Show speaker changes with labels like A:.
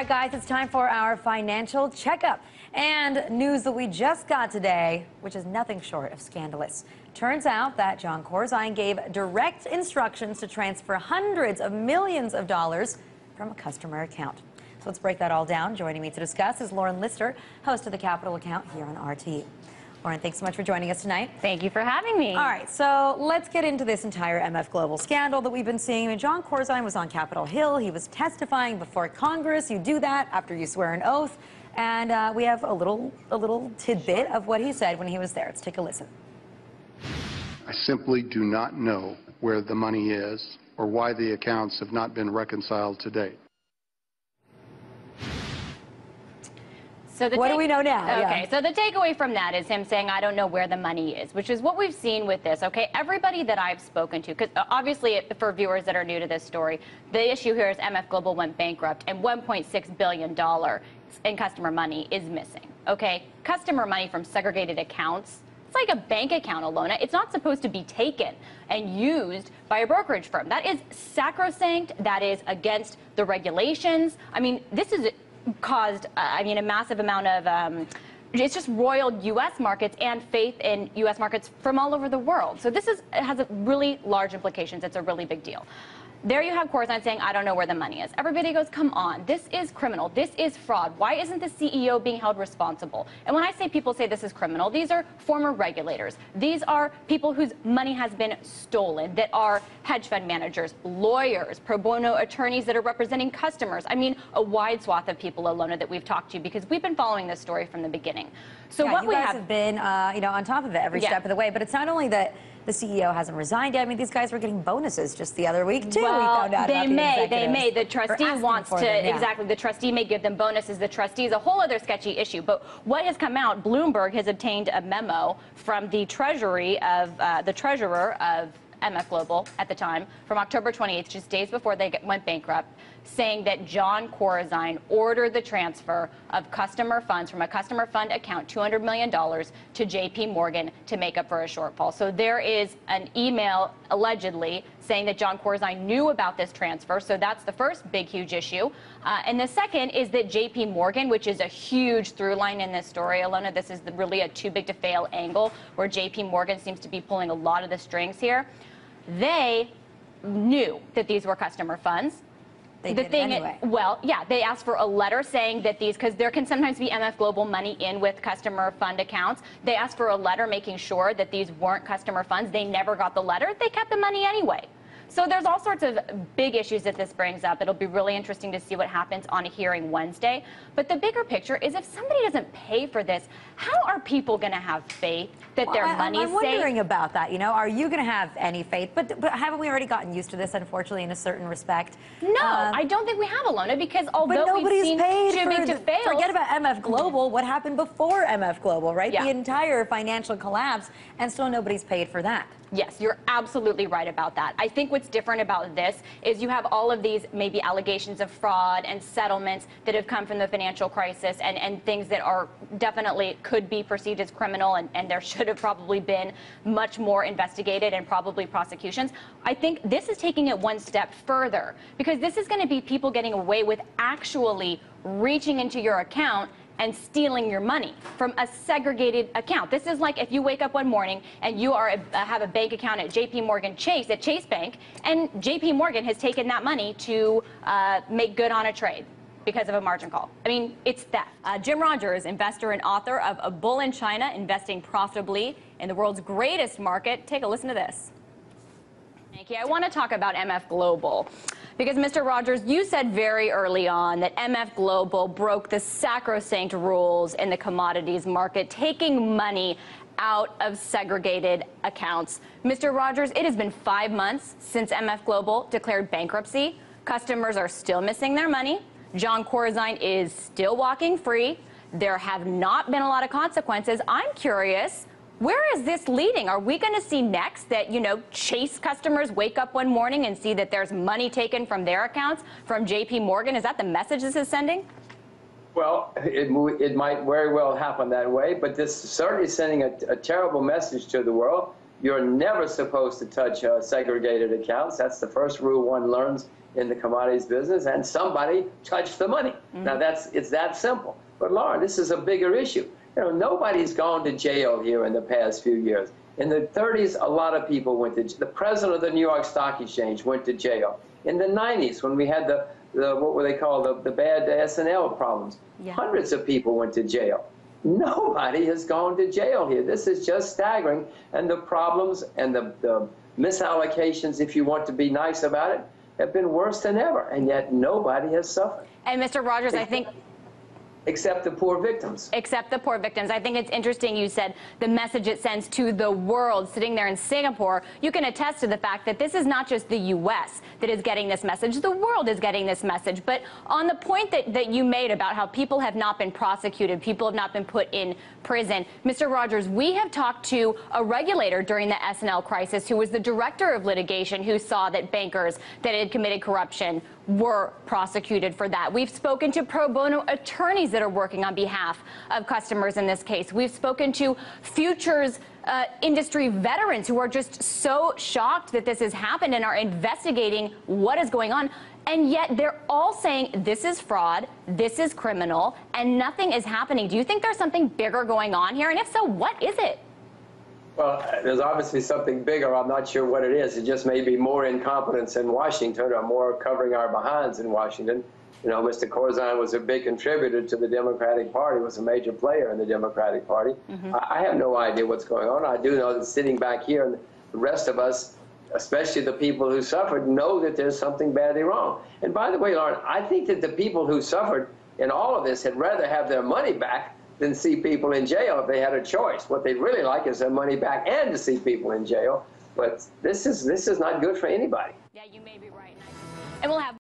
A: right, guys, it's time for our financial checkup. And news that we just got today, which is nothing short of scandalous. Turns out that Jon Corzine gave direct instructions to transfer hundreds of millions of dollars from a customer account. So let's break that all down. Joining me to discuss is Lauren Lyster, host of the Capital Account here on RT. Lauren, thanks so much for joining us tonight.
B: Thank you for having me.
A: All right, so let's get into this entire MF Global scandal that we've been seeing. I mean, Jon Corzine was on Capitol Hill. He was testifying before Congress. You do that after you swear an oath. And uh, we have a little, a little tidbit of what he said when he was there. Let's take a listen.
C: I simply do not know where the money is or why the accounts have not been reconciled to date.
B: So
A: what do we know now?
B: Okay, yeah. so the takeaway from that is him saying, I don't know where the money is, which is what we've seen with this, okay? Everybody that I've spoken to, because uh, obviously for viewers that are new to this story, the issue here is MF Global went bankrupt and $1.6 billion in customer money is missing, okay? Customer money from segregated accounts it's like a bank account, Alyona. It's not supposed to be taken and used by a brokerage firm. That is sacrosanct. That is against the regulations. I mean, this is caused, uh, I mean, a massive amount of. Um, it's just roiled U.S. markets and faith in U.S. markets from all over the world. So this is has really large implications. It's a really big deal. There you have Corzine saying, I don't know where the money is. Everybody goes, come on, this is criminal. This is fraud. Why isn't the CEO being held responsible? And when I say people say this is criminal, these are former regulators. These are people whose money has been stolen, that are hedge fund managers, lawyers, pro bono attorneys that are representing customers. I mean, a wide swath of people, Alyona, that we've talked to because we've been following this story from the beginning.
A: So yeah, what we have, have been, uh, you know, on top of it every yeah. step of the way. But it's not only that the CEO hasn't resigned yet. I mean, these guys were getting bonuses just the other week, too.
B: Well,
A: we found out
B: they
A: the
B: may. They may. The trustee wants to, them, yeah. exactly, the trustee may give them bonuses. The trustee is a whole other sketchy issue. But what has come out, Bloomberg has obtained a memo from the treasury of, uh, the treasurer of MF Global at the time, from October 28th, just days before they went bankrupt, saying that Jon Corzine ordered the transfer of customer funds from a customer fund account, $200 million, to JP Morgan to make up for a shortfall. So there is an email allegedly saying that Jon Corzine knew about this transfer. So that's the first big, huge issue. Uh, and the second is that JP Morgan, which is a huge through line in this story, Alyona, this is really a too big to fail angle where JP Morgan seems to be pulling a lot of the strings here. They knew that these were customer funds.
A: They the thing, anyway.
B: well, yeah, they asked for a letter saying that these, because there can sometimes be MF Global money in with customer fund accounts. They asked for a letter making sure that these weren't customer funds. They never got the letter. They kept the money anyway. So there's all sorts of big issues that this brings up. It'll be really interesting to see what happens on a hearing Wednesday. But the bigger picture is if somebody doesn't pay for this, how are people going to have faith that well, their I, money's
A: I'm wondering about that. You know, are you going to have any faith? But, but haven't we already gotten used to this, unfortunately, in a certain respect?
B: No, um, I don't think we have, Alyona, because although we've seen
A: paid
B: too big to fail.
A: Forget about MF Global. What happened before MF Global, right? Yeah. The entire financial collapse, and still nobody's paid for that.
B: Yes, you're absolutely right about that. I think what's different about this is you have all of these maybe allegations of fraud and settlements that have come from the financial crisis and, and things that are definitely could be perceived as criminal and, and there should have probably been much more investigated and probably prosecutions. I think this is taking it one step further because this is going to be people getting away with actually reaching into your account and stealing your money from a segregated account. This is like if you wake up one morning and you are a, uh, have a bank account at JP Morgan Chase, at Chase Bank, and JP Morgan has taken that money to uh, make good on a trade because of a margin call. I mean, it's theft. Uh, Jim Rogers, investor and author of A Bull in China, Investing Profitably in the World's Greatest Market. Take a listen to this. Thank you. I want to talk about MF Global. Because, Mr. Rogers, you said very early on that MF Global broke the sacrosanct rules in the commodities market, taking money out of segregated accounts. Mr. Rogers, it has been five months since MF Global declared bankruptcy. Customers are still missing their money. Jon Corzine is still walking free. There have not been a lot of consequences. I'm curious where is this leading? Are we going to see next that, you know, Chase customers wake up one morning and see that there's money taken from their accounts from JP Morgan? Is that the message this is sending?
D: Well, it, it might very well happen that way, but this is certainly sending a, a terrible message to the world. You're never supposed to touch uh, segregated accounts. That's the first rule one learns in the commodities business, and somebody touched the money. Now that's it's that simple. But Lauren, this is a bigger issue. You know, nobody's gone to jail here in the past few years. In the 30s, a lot of people went to. The president of the New York Stock Exchange went to jail. In the 90s, when we had the, the what were they called the, the bad S&L problems,
B: Yeah.
D: hundreds of people went to jail. Nobody has gone to jail here. This is just staggering. And the problems and the, the misallocations, if you want to be nice about it, have been worse than ever. And yet nobody has suffered,
B: And Mr. Rogers, I think
D: except the poor victims.
B: except the poor victims. I think it's interesting you said the message it sends to the world sitting there in Singapore. You can attest to the fact that this is not just the U.S. that is getting this message, the world is getting this message. But on the point that, that you made about how people have not been prosecuted, people have not been put in prison, Mr. Rogers, we have talked to a regulator during the S&L crisis who was the director of litigation who saw that bankers that had committed corruption were prosecuted for that. We've spoken to pro bono attorneys that are working on behalf of customers in this case. We've spoken to futures uh, industry veterans who are just so shocked that this has happened and are investigating what is going on. And yet they're all saying this is fraud, this is criminal, and nothing is happening. Do you think there's something bigger going on here? And if so, what is it?
D: Well, there's obviously something bigger. I'm not sure what it is. It just may be more incompetence in Washington or more covering our behinds in Washington. You know, Mr. Corzine was a big contributor to the Democratic Party, was a major player in the Democratic Party. Mm-hmm. I, I have no idea what's going on. I do know that sitting back here and the rest of us, especially the people who suffered, know that there's something badly wrong. And by the way, Lauren, I think that the people who suffered in all of this had rather have their money back than see people in jail if they had a choice. What they'd really like is their money back and to see people in jail. But this is this is not good for anybody.
B: Yeah, you may be right. And we'll have